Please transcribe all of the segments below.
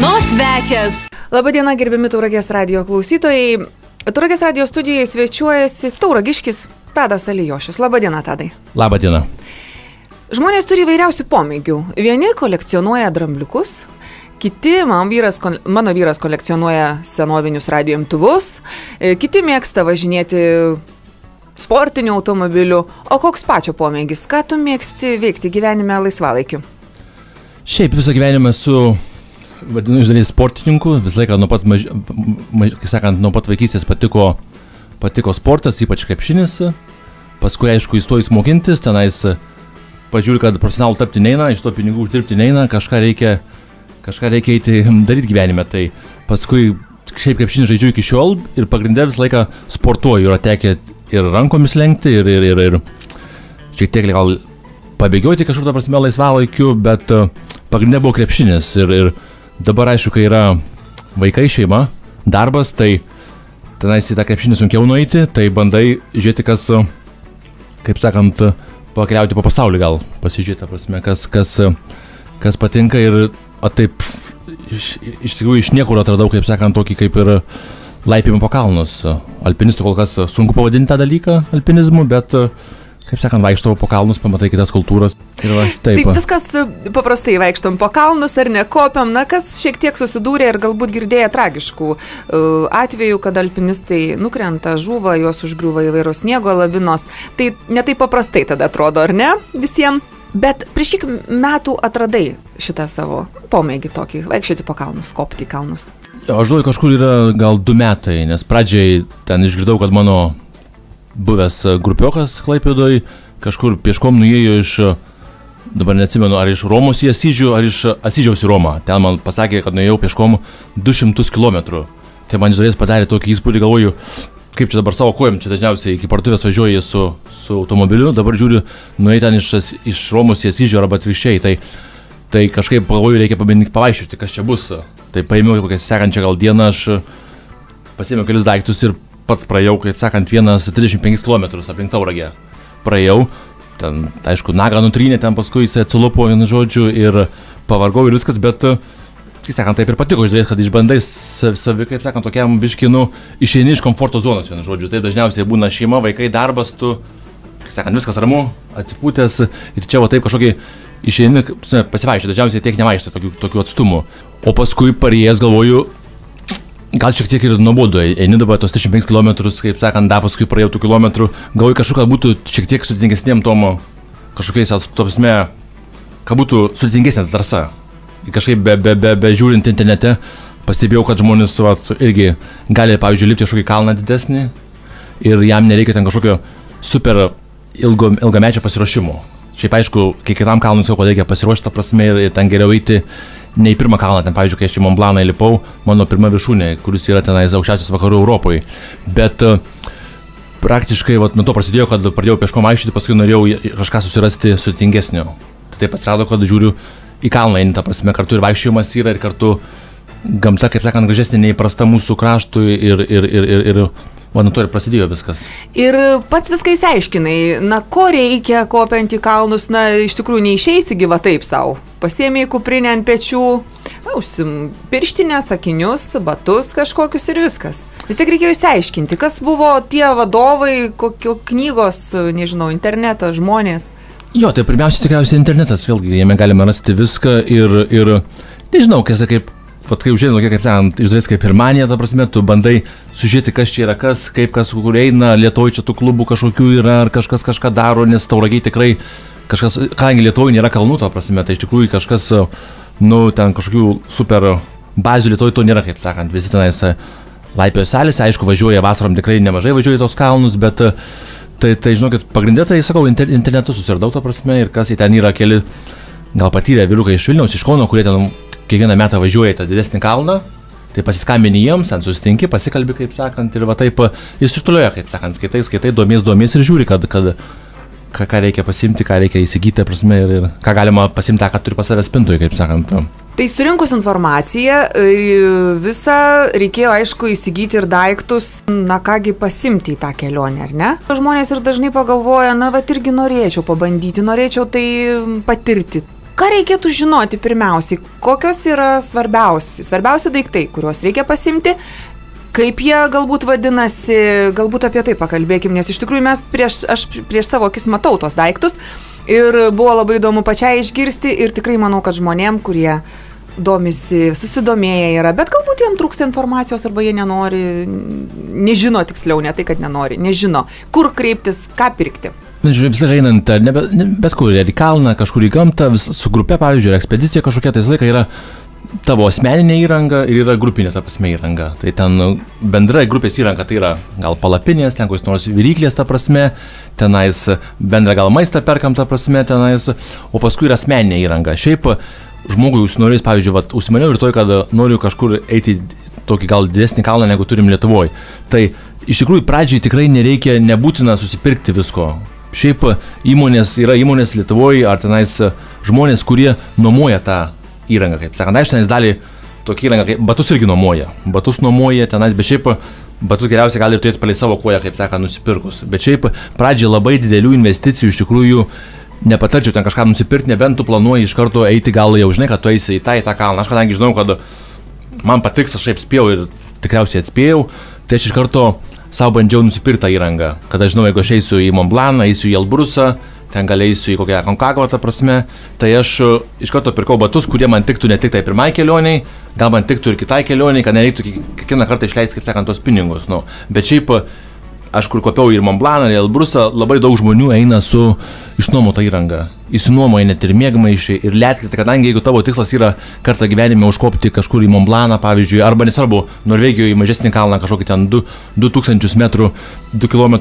Dienos svečias. Labadiena, gerbiami Tauragės radio klausytojai. Tauragės radio studijoje svečiuojasi Tauragiškis Tadas Alijošius. Labadiena, Tadai. Labadiena. Žmonės turi įvairiausių pomėgių. Vieni kolekcionuoja drambliukus, kiti, man vyras, mano vyras kolekcionuoja senovinius radio imtuvus, e, kiti mėgsta važinėti sportiniu automobiliu. O koks pačio pomėgis? Ką tu mėgsti veikti gyvenime laisvalaikiu? Šiaip visą gyvenimą esu, vadinu, iš dalies sportininku, visą laiką nuo pat, maž, maž, kaip sakant, nuo pat vaikystės patiko, patiko sportas, ypač krepšinis. Paskui, aišku, įstojus mokintis, tenais pažiūrėjau, kad profesionalų tapti neina, iš to pinigų uždirbti neina, kažką reikia, kažką reikia eiti daryti gyvenime. Tai paskui šiaip krepšinį žaidžiu iki šiol ir pagrindė visą laiką sportuoju, yra tekę ir rankomis lenkti, ir, ir, ir, ir šiek tiek gal pabėgioti kažkur, ta prasme, laisvalaikiu, bet uh, pagrindė buvo krepšinis. Ir, ir dabar aišku, kai yra vaikai, šeima, darbas, tai tenais į tą krepšinį sunkiau nueiti, tai bandai žiūrėti, kas, uh, kaip sakant, uh, pakeliauti po pasaulį gal, pasižiūrėti, prasme, kas, kas, uh, kas patinka ir o taip iš, iš tikrųjų iš niekur atradau, kaip sakant, tokį kaip ir laipimą po kalnus. Alpinistų kol kas sunku pavadinti tą dalyką alpinizmu, bet, kaip sakant, vaikštau po kalnus, pamatai kitas kultūras. Ir va, taip. Taip, viskas e, paprastai vaikštom po kalnus ar nekopiam, na kas šiek tiek susidūrė ir galbūt girdėję tragiškų uh, atvejų, kad alpinistai nukrenta, žuva, juos užgriūva įvairios sniego lavinos. Tai netai paprastai tada atrodo, ar ne visiems? Bet prieš kiek metų atradai šitą savo pomėgį tokį, vaikščioti po kalnus, kopti į kalnus. Jo, aš žinau, kažkur yra gal du metai, nes pradžiai ten išgirdau, kad mano buvęs grupiokas Klaipėdoj kažkur pieškom nuėjo iš, dabar neatsimenu, ar iš Romos į Asyžių, ar iš Asyžiaus į Romą. Ten man pasakė, kad nuėjau pieškom 200 km. Tai man iš dalies padarė tokį įspūdį, galvoju, kaip čia dabar savo kojom, čia dažniausiai iki parduotuvės važiuoji su, su automobiliu, dabar žiūriu, nuėjai ten iš, iš Romos į Asyžių arba atvirkščiai. Tai, tai kažkaip galvoju, reikia pavaiščioti, kas čia bus. Tai paėmiau kokią sekančią gal dieną, aš pasėmiau kelius daiktus ir pats praėjau, kaip sakant, vienas 35 km aplink tauragę. Praėjau, ten, aišku, naga nutrynė, ten paskui jis atsilupo vienu žodžiu ir pavargau ir viskas, bet, kaip sakant, taip ir patiko žiūrėti, kad išbandai savi, kaip sakant, tokiam biškinu, išeini iš komforto zonos vienu žodžiu. Tai dažniausiai būna šeima, vaikai, darbas, tu, kaip sakant, viskas ramu, atsipūtęs ir čia va taip kažkokį išeini, pasivaiščiai, dažniausiai tiek nevaikštai tokių, tokių atstumų. O paskui parėjęs galvoju, gal šiek tiek ir nuobodu, eini dabar tos 35 km, kaip sakant, dar paskui praėjau tų kilometrų, galvoju kažkokia būtų šiek tiek sudėtingesniem tomo, kažkokiais, to prasme, kad būtų sudėtingesnė ta trasa. Kažkaip be, be, be, be žiūrint internete, pastebėjau, kad žmonės vat, irgi gali, pavyzdžiui, lipti kažkokį kalną didesnį ir jam nereikia ten kažkokio super ilgo, ilgamečio pasiruošimo. Šiaip aišku, kiekvienam kalnui kad reikia pasiruošti tą prasme ir, ir ten geriau eiti ne į pirmą kalną, ten, pavyzdžiui, kai aš į Montblaną įlipau, mano pirma viršūnė, kuris yra tenais aukščiausias vakarų Europoje. Bet uh, praktiškai vat, nuo to prasidėjo, kad pradėjau pieškom aiškinti, paskui norėjau kažką susirasti sudėtingesnio. Tai taip atsirado, kad žiūriu į kalną, eini tą prasme, kartu ir vaikščiojimas yra, ir kartu gamta, kaip sakant, gražesnė neįprasta mūsų kraštui ir, ir, ir, ir, ir va, nuo to ir prasidėjo viskas. Ir pats viską įsiaiškinai, na ko reikia kopiant į kalnus, na iš tikrųjų neišeisi gyva taip savo. Pasiemiai kuprinę ant pečių, na, užsim pirštinės, sakinius, batus kažkokius ir viskas. Vis tiek reikėjo įsiaiškinti, kas buvo tie vadovai, kokio knygos, nežinau, internetas, žmonės. Jo, tai pirmiausia tikriausiai internetas, vėlgi, jame galime rasti viską ir, ir nežinau, kas kaip, vat, kai užėjai tokia, kaip sakant, iš dalies kaip ir manija, ta prasme, tu bandai sužiūrėti, kas čia yra kas, kaip kas kur eina, Lietuvoje čia tų klubų kažkokių yra, ar kažkas kažką daro, nes tauragiai tikrai kažkas, kadangi Lietuvoje nėra kalnų, ta prasme, tai iš tikrųjų kažkas, nu, ten kažkokių super bazių Lietuvoje to nėra, kaip sakant, visi tenais laipio salėse, aišku, važiuoja vasarom tikrai nemažai važiuoja į tos kalnus, bet uh, Tai, tai žinokit, pagrindė, tai sakau, inter, internetu susiradau tą prasme ir kas į ten yra keli, gal patyrę vyrukai iš Vilniaus, iš Kauno, kurie ten kiekvieną metą važiuoja į tą didesnį kalną, tai pasiskambini jiems, ten susitinki, pasikalbi, kaip sakant, ir va taip jis ir toliau, kaip sakant, skaitai, skaitai, domies, domies ir žiūri, kad, kad ką, ką reikia pasimti, ką reikia įsigyti, prasme, ir, ir ką galima pasimti, ką turi pas savęs spintoje, kaip sakant. Tai surinkus informaciją, visą reikėjo aišku įsigyti ir daiktus, na kągi pasimti į tą kelionę, ar ne? Žmonės ir dažnai pagalvoja, na, va irgi norėčiau pabandyti, norėčiau tai patirti. ką reikėtų žinoti pirmiausiai, kokios yra svarbiausi, svarbiausi daiktai, kuriuos reikia pasimti, kaip jie galbūt vadinasi, galbūt apie tai pakalbėkim, nes iš tikrųjų mes prieš, aš prieš savo akis matau tos daiktus ir buvo labai įdomu pačiai išgirsti ir tikrai manau, kad žmonėm, kurie domisi, susidomėję yra, bet galbūt jiems trūksta informacijos arba jie nenori, nežino tiksliau, ne tai, kad nenori, nežino, kur kreiptis, ką pirkti. Laik einant, ne, bet, ne, bet kur, ir į kalną, kažkur į gamtą, vis, su grupe, pavyzdžiui, ekspedicija kažkokia, tai visą laiką yra tavo asmeninė įranga ir yra grupinė, ta prasme, įranga. Tai ten nu, bendra grupės įranga, tai yra gal palapinės, ten kokios nors viryklės, ta prasme, tenais bendrą gal maistą perkam, ta prasme, tenais, o paskui yra asmeninė įranga. Šiaip žmogui užsinorės, pavyzdžiui, vat, užsimaniau ir toj, kad noriu kažkur eiti tokį gal didesnį kalną, negu turim Lietuvoje. Tai iš tikrųjų pradžiai tikrai nereikia, nebūtina susipirkti visko. Šiaip įmonės yra įmonės Lietuvoje ar tenais žmonės, kurie nuomoja tą įrangą, kaip sakant, aš tenais dalį tokį įrangą, kaip batus irgi nuomoja. Batus nuomoja tenais, bet šiaip batus geriausiai gali turėti palei savo koją, kaip sakant, nusipirkus. Bet šiaip pradžiai labai didelių investicijų iš tikrųjų nepatarčiau ten kažką nusipirkti, nebent tu planuoji iš karto eiti gal jau žinai, kad tu eisi į tą, į tą kalną. Aš kadangi žinau, kad man patiks, aš taip spėjau ir tikriausiai atspėjau, tai aš iš karto savo bandžiau nusipirkti tą įrangą. Kad aš žinau, jeigu aš eisiu į Montblaną, eisiu į Elbrusą, ten galėsiu į kokią Konkagvą, ta prasme, tai aš e, iš karto pirkau batus, kurie man tiktų ne tik tai pirmai kelioniai, gal man tiktų ir kitai kelioniai, kad nereiktų kiekvieną kartą išleisti, kaip sakant, tos pinigus. Nu. Bet šiaip aš kur kopiau ir Montblaną, ir Elbrusą, labai daug žmonių eina su išnuomota įranga. Įsinuomoja net ir mėgmaišiai, ir letkritė, kadangi jeigu tavo tikslas yra kartą gyvenime užkopti kažkur į Montblaną, pavyzdžiui, arba nesvarbu, Norvegijoje į mažesnį kalną, kažkokį ten 2, 2000 metrų, 2 km,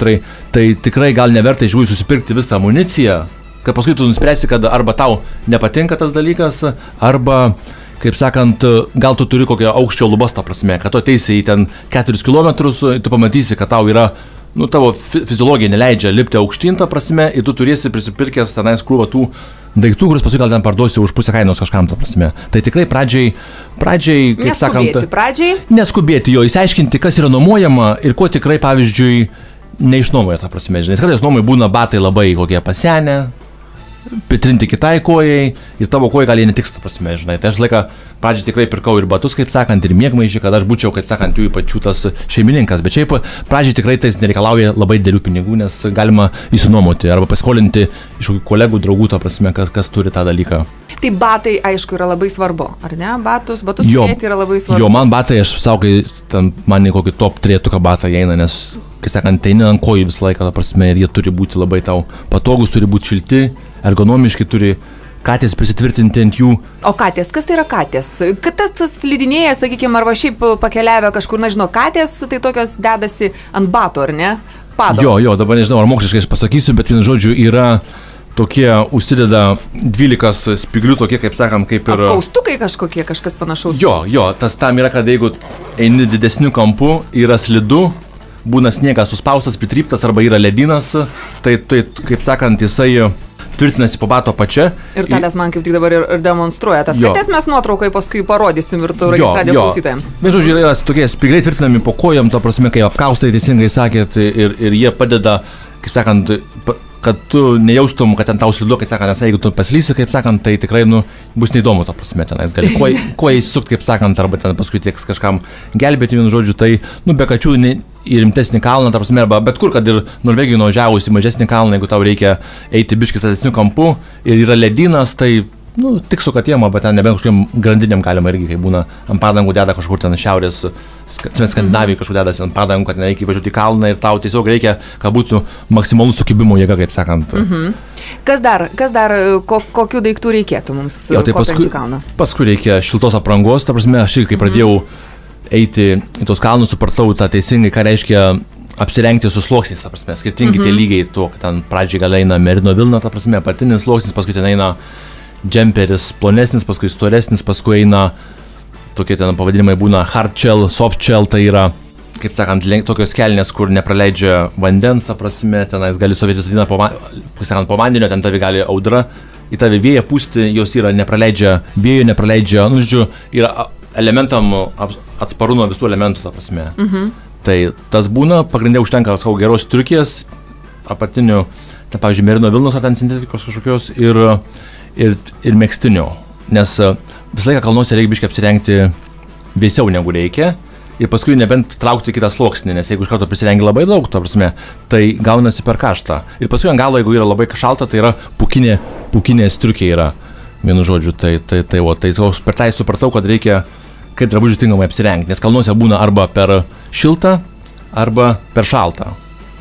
tai tikrai gal neverta iš jų susipirkti visą amuniciją, kad paskui tu nuspręsi, kad arba tau nepatinka tas dalykas, arba kaip sakant, gal tu turi kokią aukščio lubas, ta prasme, kad tu ateisi į ten 4 km, tu pamatysi, kad tau yra nu, tavo fiziologija neleidžia lipti aukštyn, ta prasme, ir tu turėsi prisipirkęs tenais krūvą tų daiktų, kuris paskui gal ten parduosi už pusę kainos kažkam, ta prasme. Tai tikrai pradžiai, pradžiai kaip neskubėti, sakant, pradžiai. neskubėti jo, įsiaiškinti, kas yra nuomojama ir ko tikrai, pavyzdžiui, neišnuomoja, ta prasme, žinai, kartais nuomai būna batai labai kokie pasenę, pritrinti kitai kojai ir tavo kojai gali netiks, ta prasme, žinai. Tai aš laiką pradžiai tikrai pirkau ir batus, kaip sakant, ir mėgmaišį, kad aš būčiau, kaip sakant, jų pačių tas šeimininkas. Bet šiaip pradžiai tikrai tai nereikalauja labai didelių pinigų, nes galima įsinuomoti arba paskolinti iš kokių kolegų, draugų, ta prasme, kas, kas turi tą dalyką. Tai batai, aišku, yra labai svarbu, ar ne? Batus, batus turėti yra labai svarbu. Jo, man batai, aš saugai, ten man į kokį top turėtuką batą įeina, nes, kai sakant, ne ant kojų visą laiką, ta prasme, ir jie turi būti labai tau patogus, turi būti šilti, ergonomiški, turi katės prisitvirtinti ant jų. O katės, kas tai yra katės? Kad tas, slidinėja, sakykime, arba šiaip pakeliavę kažkur, na žinau, katės tai tokios dedasi ant bato, ar ne? Pado. Jo, jo, dabar nežinau, ar moksliškai aš pasakysiu, bet vienu žodžiu yra tokie užsideda 12 spiglių, tokie kaip sakant, kaip ir... Kaustukai kažkokie, kažkas panašaus. Jo, jo, tas tam yra, kad jeigu eini didesniu kampu, yra slidu, būna sniegas suspaustas, pritryptas arba yra ledinas, tai, tai kaip sakant, jisai tvirtinasi po bato pačia. Ir tadas man kaip tik dabar ir, ir demonstruoja. Tas Jo. katės mes nuotraukai paskui parodysim ir tauragės radio klausytojams. Bet žodžiu, yra tokie spigliai tvirtinami po kojom, ta prasme, kai apkaustai teisingai sakėt, ir, ir jie padeda, kaip sakant, kad tu nejaustum, kad ten tau slidu, kaip sakant, nes jeigu tu paslysi, kaip sakant, tai tikrai, nu, bus neįdomu, ta prasme, tenais gali kuo, kuo įsukti, kaip sakant, arba ten paskui tieks kažkam gelbėti, vienu žodžiu, tai, nu, be kačių ne, į rimtesnį kalną, ta prasme, arba bet kur, kad ir Norvegijoje nuvažiavus į mažesnį kalną, jeigu tau reikia eiti biškis atesnių kampų ir yra ledinas, tai Nu, tik su katėm, bet ten nebent kažkokiam grandinėm galima irgi, kai būna ant padangų deda kažkur ten šiaurės, sk- Skandinavijoje kažkur dedasi ant padangų, kad nereikia važiuoti į kalną ir tau tiesiog reikia, kad būtų maksimalus sukibimo jėga, kaip sakant. Mhm. Kas dar, kas dar, ko, kokių daiktų reikėtų mums Jo, tai paskui, paskui reikia šiltos aprangos, ta prasme, aš irgi kai pradėjau eiti į tos kalnus, supratau tą teisingai, ką reiškia apsirengti su sluoksniais, ta prasme, skirtingi tie lygiai, tuo, kad ten pradžiai gal eina merino vilna, ta prasme, apatinis sluoksnis, paskui ten eina džemperis plonesnis, paskui storesnis, paskui eina tokie ten pavadinimai būna hard shell, soft shell, tai yra, kaip sakant, lenk, tokios kelnes, kur nepraleidžia vandens, ta prasme, tenais gali stovėti vadina po, va- kaip sakant, po vandeniu, ten tavi gali audra, į tave vėją pūsti, jos yra nepraleidžia vėjo, nepraleidžia, nu, žodžiu, yra elementam atsparu nuo visų elementų, ta prasme. Mhm. Tai tas būna, pagrindė užtenka savo geros striukės, apatinių, ten, pavyzdžiui, merino vilnos ar ten sintetikos kažkokios ir, ir, ir mėgstinio. Nes e, visą laiką kalnuose reikia biškai apsirengti vėsiau negu reikia. Ir paskui nebent traukti kitą sluoksnį, nes jeigu iš karto prisirengi labai daug, to prasme, tai gaunasi per karštą. Ir paskui ant galo, jeigu yra labai šalta, tai yra pukinė, pukinė striukė yra. Vienu žodžiu, tai, tai, tai, o, tai per tai supratau, kad reikia kaip drabužių tinkamai apsirengti, nes kalnuose būna arba per šiltą, arba per šaltą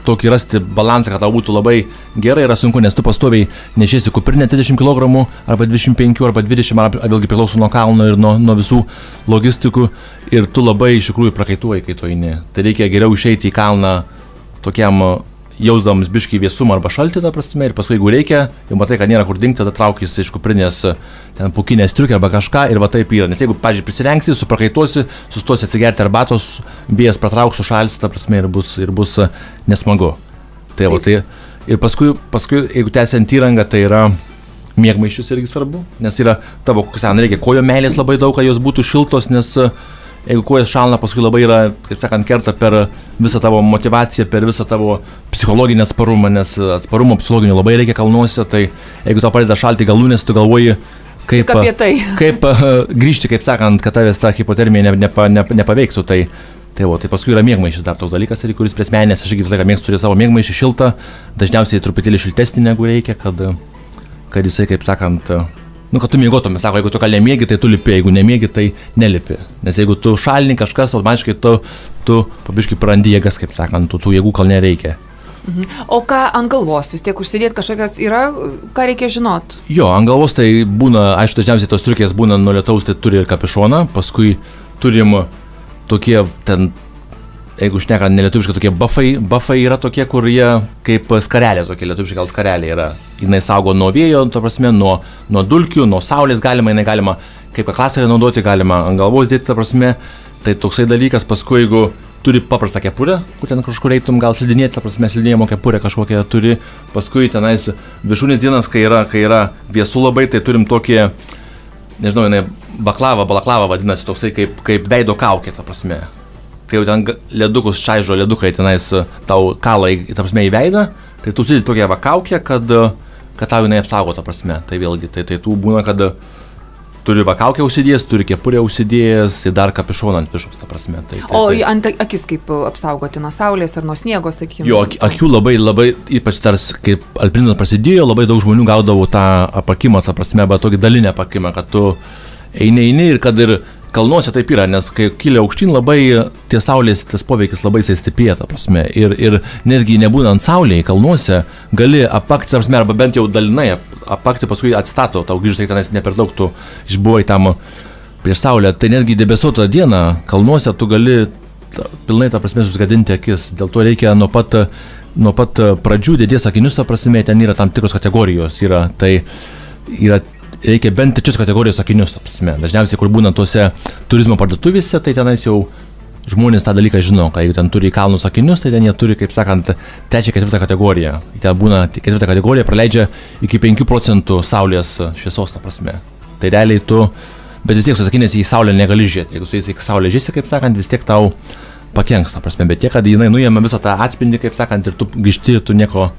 tokį rasti balansą, kad tau būtų labai gerai, yra sunku, nes tu pastoviai nešiesi kuprinę 30 kg arba 25 arba 20, arba vėlgi priklauso nuo kalno ir nuo, nuo visų logistikų ir tu labai iš tikrųjų prakaituoji, kai tu eini. Tai reikia geriau išeiti į kalną tokiam jausdamas biškį vėsumą arba šaltį, ta prasme, ir paskui jeigu reikia, jau matai, kad nėra kur dingti, tada traukis iš kuprinės ten pukinės triukė arba kažką ir va taip yra. Nes jeigu, pažiūrėjau, prisirengsi, suprakaituosi, sustosi atsigerti arbatos, vėjas pratrauks, sušalis, ta prasme, ir bus, ir bus nesmagu. Tai va, tai ir paskui, paskui jeigu tęsiant įrangą, tai yra mėgmaiščius irgi svarbu, nes yra tavo, sen reikia kojo meilės labai daug, kad jos būtų šiltos, nes uh, jeigu kojas šalna, paskui labai yra, kaip sakant, kerta per visą tavo motivaciją, per visą tavo psichologinį atsparumą, nes atsparumo psichologinio labai reikia kalnuose, tai jeigu tau pradeda šalti galūnės, tu galvoji, kaip, tai. kaip uh, grįžti, kaip sakant, kad tavęs ta hipotermija ne, nepa, ne, nepaveiktų. Tai, Tai, o, tai paskui yra mėgmaišis dar toks dalykas, kuris prie asmenės, aš irgi visą laiką mėgstu turėti savo mėgmaišį šiltą, dažniausiai truputėlį šiltesnį negu reikia, kad, kad jisai, kaip sakant, nu, kad tu mėgotum, sako, jeigu tu ką nemėgi, tai tu lipi, jeigu nemėgi, tai nelipi. Nes jeigu tu šalini kažkas, automatiškai tu, tu pabiškai prarandi jėgas, kaip sakant, tų, tų jėgų kol nereikia. Mhm. O ką ant galvos, vis tiek užsidėti kažkokias yra, ką reikia žinot? Jo, ant galvos tai būna, aišku, dažniausiai tos striukės būna nuo lietaus, tai turi ir kapišoną, paskui turim tokie ten jeigu šnekant nelietuviškai, tokie buffai, buffai yra tokie, kur jie kaip skarelė, tokie lietuviškai gal skarelė yra. Jis saugo nuo vėjo, to prasme, nuo, nuo dulkių, nuo saulės galima, jinai galima kaip klasarė naudoti, galima ant galvos dėti, ta prasme. Tai toksai dalykas, paskui jeigu turi paprastą kepurę, kur ten kažkur eitum gal slidinėti, ta prasme, slidinėjimo kepurę kažkokią turi, paskui tenais viršūnės dienas, kai yra, kai yra vėsų labai, tai turim tokį, nežinau, jinai baklava, balaklava vadinasi, toksai kaip, kaip veido kaukė, ta prasme kai jau ten ledukus šaižo ledukai tenais e, tau kalai, ta prasme, į veidą, tai tu užsidedi tokią vakaukę, kad, e, kad tau jinai apsaugo, ta prasme. Tai vėlgi, tai, tai tų būna, kad e, turi vakaukę užsidėjęs, turi kepurę užsidėjęs ir dar kapišoną ant viršaus, ta prasme. Tai, tai, o tai. ant akis kaip apsaugoti nuo saulės ar nuo sniego, sakykime? Jo, akių labai, labai, ypač tars, kaip alpinizmas prasidėjo, labai daug žmonių gaudavo tą apakimą, ta prasme, bet tokį dalinę apakimą, kad tu eini, eini ir kad ir kalnuose taip yra, nes kai kylia aukštyn labai tie saulės, tas poveikis labai stiprėja, ta prasme. Ir, ir netgi nebūnant saulėje kalnuose, gali apakti, ta prasme, arba bent jau dalinai apakti, paskui atstato, tau grįžtai tenais ne per daug, tu išbuvai tam prieš saulę. Tai netgi debesuotą dieną kalnuose tu gali ta, pilnai, ta prasme, susigadinti akis. Dėl to reikia nuo pat, nuo pat pradžių dėdės akinius, ta prasme, ten yra tam tikros kategorijos. Yra, tai yra reikia bent trečios kategorijos akinius, apsime. Dažniausiai, kur būna tuose turizmo parduotuvėse, tai tenais jau žmonės tą dalyką žino, kad jeigu ten turi kalnus akinius, tai ten jie turi, kaip sakant, trečią, ketvirtą kategoriją. Ten būna ketvirtą kategoriją, praleidžia iki 5 procentų saulės šviesos, ta prasme. Tai realiai tu, bet vis tiek su sakinės į saulę negali žiūrėti. Jeigu su jais į saulę žiūrėsi, kaip sakant, vis tiek tau pakenks, ta prasme. Bet tiek, kad jinai nuėmė visą tą atspindį, kaip sakant, ir tu grįžti ir tu nieko,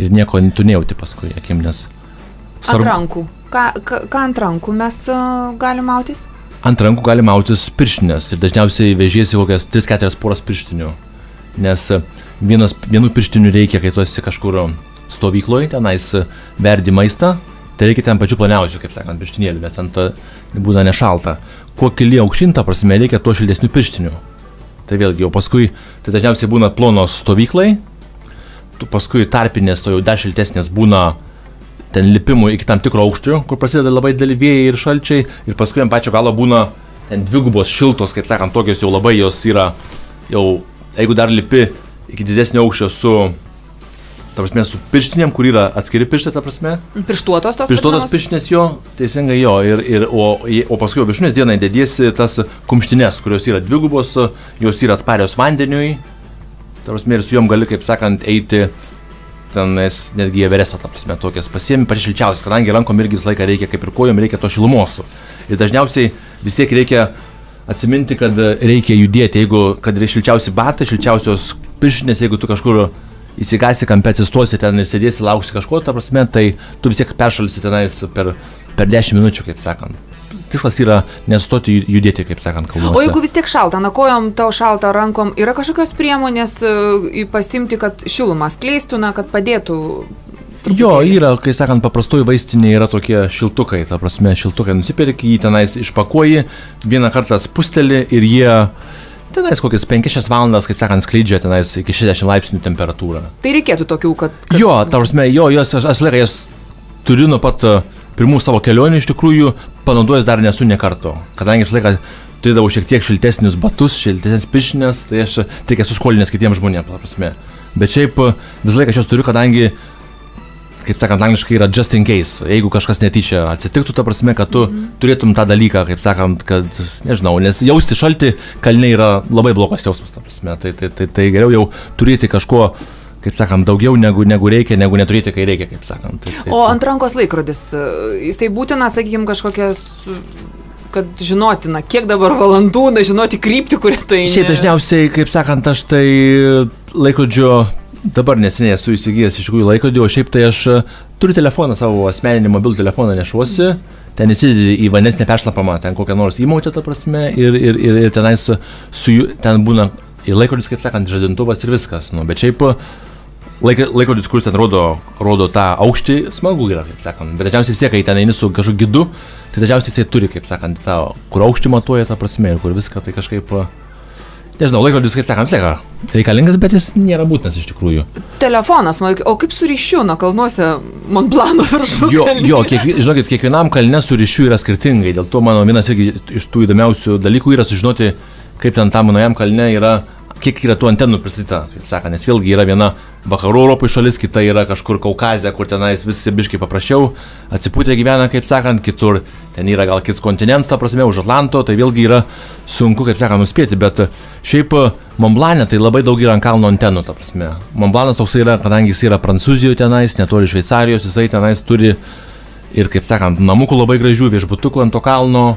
ir nieko tu nejauti paskui, akim, nes... Svarbu. Ant rankų. Ką, ką, ką ant rankų mes uh, galim mautis? Ant rankų gali mautis pirštinės ir dažniausiai vežiesi kokias 3-4 poras pirštinių. Nes vienas, vienų pirštinių reikia, kai tu esi kažkur stovykloje, tenais verdi maistą, tai reikia ten pačių planiausių, kaip sakant, pirštinėlių, nes ten būna nešalta. Kuo kili aukštinta prasme, reikia tuo šiltesnių pirštinių. Tai vėlgi, o paskui, tai dažniausiai būna plonos stovyklai, paskui tarpinės, to jau dar šiltesnės būna ten lipimų iki tam tikro aukščio, kur prasideda labai dideli vėjai ir šalčiai, ir paskui ant pačio galo būna ten dvigubos šiltos, kaip sakant, tokios jau labai jos yra, jau jeigu dar lipi iki didesnio aukščio su, ta prasme, su pirštinėm, kur yra atskiri pirštai, ta prasme. Pirštuotos tos. Pirštuotos pirštinės jo, teisingai jo, ir, ir, o, o paskui viršūnės dienai dėdėsi tas kumštinės, kurios yra dvigubos, jos yra atsparios vandeniui, ta prasme, ir su juom gali, kaip sakant, eiti tenais netgi Everesto, ta prasme, tokias pasiemi pačias šilčiausias, kadangi rankom irgi visą laiką reikia, kaip ir kojom, reikia to šilumos. Ir dažniausiai vis tiek reikia atsiminti, kad reikia judėti, jeigu, kad yra šilčiausi batai, šilčiausios piršinės, jeigu tu kažkur įsigasi, kampe atsistosi ten ir sėdėsi, lauksi kažko, ta prasme, tai tu vis tiek peršalsi tenais per per 10 minučių, kaip sakant. Tikslas yra nestoti judėti, kaip sakant, kalnuose. O jeigu vis tiek šalta, na kojom tau šalta rankom, yra kažkokios priemonės e, pasimti, kad šilumas kleistų, na, kad padėtų Truputėlį. Jo, yra, kai sakant, paprastųjų vaistinėje yra tokie šiltukai, ta prasme, šiltukai nusipirki, jį tenais išpakuoji, vieną kartą spusteli ir jie tenais kokias 5-6 valandas, kaip sakant, skleidžia tenais iki 60 laipsnių temperatūrą. Tai reikėtų tokių, kad... kad... Jo, ta prasme, jo, jos, aš, aš laiką jas turiu nuo pat e, pirmų savo kelionių iš tikrųjų, panaudojęs dar nesu ne karto, kadangi aš laiką turėdavau šiek tiek šiltesnius batus, šiltesnės pišinės, tai aš tik esu skolinęs kitiems žmonėms, ta prasme. Bet šiaip e, visą laiką aš jos turiu, kadangi kaip sakant, angliškai yra just in case. Jeigu kažkas netyčia atsitiktų, ta prasme, kad tu mm. turėtum tą dalyką, kaip sakant, kad, nežinau, nes jausti šaltį kalniai yra labai blogas jausmas, ta prasme. Tai, tai, tai, tai geriau jau turėti kažko kaip sakant, daugiau negu, negu reikia, negu neturėti, kai reikia, kaip sakant. Tai, tai, o ant rankos laikrodis, jisai būtina, sakykime, kažkokias kad žinotina, kiek dabar valandų, na, žinoti kryptį, kurią tai... Šiaip dažniausiai, kaip sakant, aš tai laikrodžio dabar neseniai esu įsigijęs iš tikrųjų laikrodį, o šiaip tai aš e, turiu telefoną, savo asmeninį mobilų telefoną nešuosi, ten įsidedi į vandens neperšlapamą, ten kokią nors įmautę, ta prasme, ir, ir, ir, ir tenais su jų, ten būna ir laikrodis, kaip sakant, žadintuvas ir viskas, nu, bet šiaip laik, laikrodis, kuris ten rodo, rodo tą aukštį, smagu yra, kaip sakant, bet dažniausiai vis tiek, kai ten eini su kažkokiu gidu, tai dažniausiai jisai turi, kaip sakant, tą, kur aukštį matuoja, ta prasme, kur viską, tai kažkaip... Nežinau, laikrodis, kaip sakant, vis tiek reikalingas, bet jis nėra būtinas iš tikrųjų. Telefonas, o kaip su ryšiu, na, kalnuose Montblano viršūnė? Jo, jo kiek, žinokit, kiekvienam kalne su ryšiu yra skirtingai, dėl to mano vienas irgi iš tų įdomiausių dalykų yra sužinoti, kaip ten tam manojam kalne yra kiek yra tų antenų pristatyta, kaip sakant, nes vėlgi yra viena vakarų Europoje šalis, kita yra kažkur Kaukazė, kur tenais visi biškai paprasčiau, atsipūtę gyvena, kaip sakant, kitur ten yra gal kits kontinentas, ta prasme, už Atlanto, tai vėlgi yra sunku, kaip sakant, nuspėti, bet šiaip Montblanė tai labai daug yra ant kalno antenų, ta prasme. Montblanas toks yra, kadangi jis yra Prancūzijoje tenais, netoli Šveicarijos, jisai tenais turi ir, kaip sakant, namukų labai gražių, viešbutukų ant to kalno,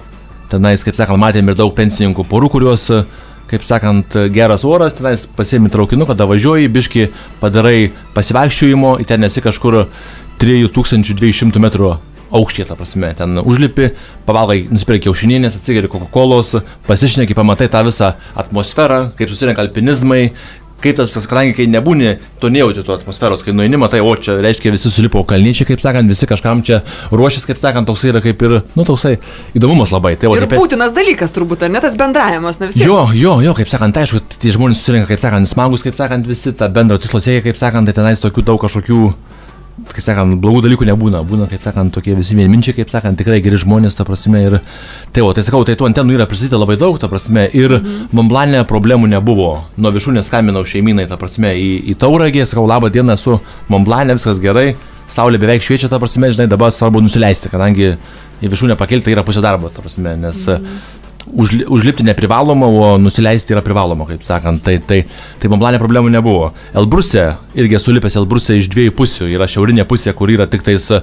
tenais, kaip sakant, matėme ir daug pensininkų porų, kuriuos kaip sakant, geras oras, tenais pasiemi traukinuką, tada važiuoji, biški padarai pasivaikščiojimo, ten esi kažkur 3200 metrų aukštyje, ta prasme, ten užlipi, pavalgai, nusipirki kiaušinienės, atsigeri Coca-Colos, pasišneki, pamatai tą visą atmosferą, kaip susirenka alpinizmai, kaip tas kadangi kai nebūni, tu nejauti to atmosferos, kai nueini, matai, o čia reiškia visi sulipo kalnyčiai, kaip sakant, visi kažkam čia ruošis, kaip sakant, toksai yra kaip ir, nu, toksai įdomumas labai. Tai, o, ir taip, būtinas dalykas turbūt, ar ne tas bendravimas, ne visi. Jo, jo, jo, kaip sakant, aišku, tie žmonės susirinka, kaip sakant, smagus, kaip sakant, visi tą bendrą tikslą siekia, kaip sakant, tai tenais tokių daug kažkokių kaip sakant, blogų dalykų nebūna, būna, kaip sakant, tokie visi vienminčiai, kaip sakant, tikrai geri žmonės, ta prasme, ir tai, o tai sakau, tai tų antenų yra pristatyta labai daug, ta prasme, ir mhm. Montblanė problemų nebuvo, nuo viršūnės skambinau šeiminai, ta prasme, į, į Tauragį, sakau, labą dieną, esu Montblanė, viskas gerai, saulė beveik šviečia, ta prasme, žinai, dabar svarbu nusileisti, kadangi į viršūnę pakelti tai yra pusė darbo, ta prasme, nes mhm užli, užlipti neprivaloma, o nusileisti yra privaloma, kaip sakant. Tai, tai, tai Montblanė problemų nebuvo. Elbrusė, irgi esu lipęs Elbrusė iš dviejų pusių. Yra šiaurinė pusė, kur yra tik tais e,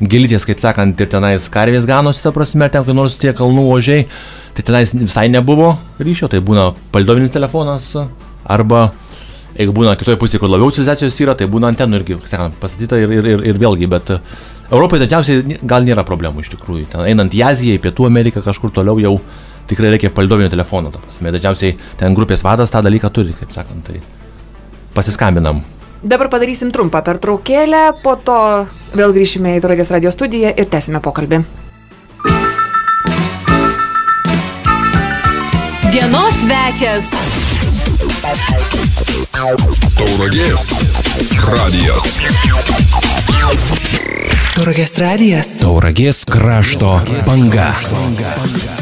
gilitės, kaip sakant, ir tenais karvės ganosi, ta prasme, ten kur nors tie kalnų ožiai. Tai tenais visai nebuvo ryšio, tai būna paldovinis telefonas arba jeigu būna kitoje pusėje, kur labiau civilizacijos yra, tai būna antenų irgi, sakant, pastatyta ir, ir, ir, ir vėlgi, bet Europoje dažniausiai gal nėra problemų iš tikrųjų. Ten einant į Aziją, į Pietų Ameriką, kažkur toliau jau tikrai reikia paldovinio telefono, ta prasme. Dažniausiai ten grupės vadas tą dalyką turi, kaip sakant, tai pasiskambinam. Dabar padarysim trumpą pertraukėlę, po to vėl grįšime į Turagės radio studiją ir tęsime pokalbį. Dienos svečias. Tauragės radijas. Tauragės radijas. Tauragės krašto banga. banga.